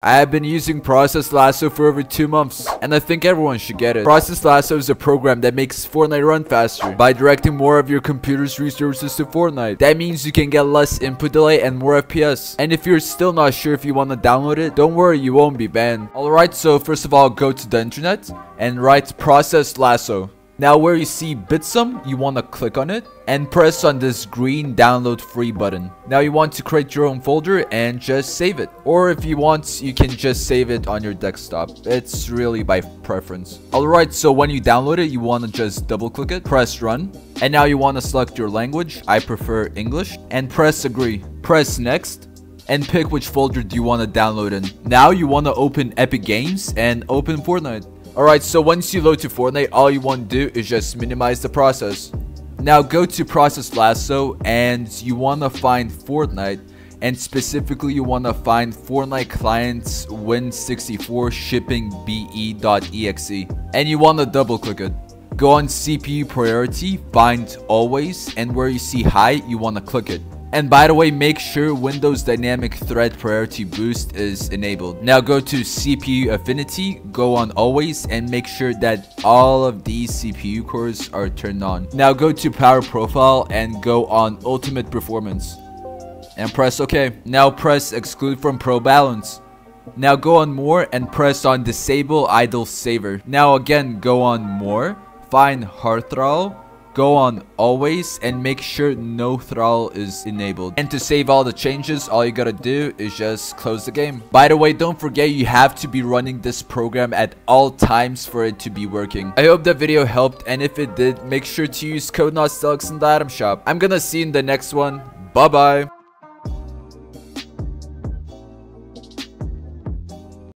I have been using Process Lasso for over 2 months, and I think everyone should get it. Process Lasso is a program that makes Fortnite run faster by directing more of your computer's resources to Fortnite. That means you can get less input delay and more FPS. And if you're still not sure if you want to download it, don't worry, you won't be banned. Alright, so first of all, go to the internet and write Process Lasso. Now where you see Bitsum, you want to click on it and press on this green download free button. Now you want to create your own folder and just save it. Or if you want, you can just save it on your desktop. It's really by preference. Alright, so when you download it, you want to just double click it, press run. And now you want to select your language, I prefer English, and press agree. Press next and pick which folder do you want to download in. Now you want to open Epic Games and open Fortnite. Alright, so once you load to Fortnite, all you want to do is just minimize the process. Now go to Process Lasso and you want to find Fortnite and specifically you want to find Fortnite clients Win64 shipping be.exe and you want to double click it. Go on CPU priority, find always and where you see high you want to click it. And by the way, make sure Windows Dynamic Thread Priority Boost is enabled. Now go to CPU Affinity, go on Always, and make sure that all of these CPU cores are turned on. Now go to Power Profile and go on Ultimate Performance. And press OK. Now press Exclude from ProBalance. Now go on More and press on Disable Idle Saver. Now again, go on More, find Hard Throttle, go on always and make sure no throttle is enabled. And to save all the changes, all you gotta do is just close the game. By the way, don't forget you have to be running this program at all times for it to be working. I hope that video helped and if it did, make sure to use code notstelix in the item shop. I'm gonna see you in the next one. Bye bye.